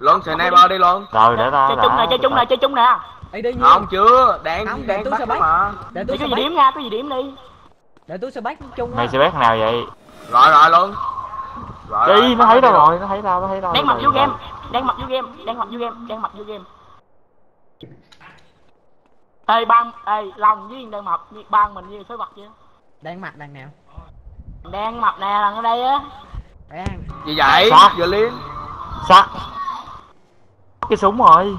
luận sniper đi luận rồi để ta chơi chung nè chơi chung nè chơi chung nè. Không chưa. Đang Không, đang tôi bắt sẽ bắt. mà. Để tôi gì bắt điểm nha có gì điểm đi. Để tôi sẽ bắt chung mày á sẽ thằng nào vậy? Rồi rồi luận rồi, đi nó thấy tao rồi. nó thấy tao nó thấy tao. Đang rồi. vô game đang mặt vô game đang mặt vô game đang mặt vô game. Ê ban ê long với đang mập ban mình như số mặt chưa đang mặt đằng nào? Đang mập nè là ở đây á. Đang. Gì vậy? Sát. giờ liên. Sát cái súng rồi.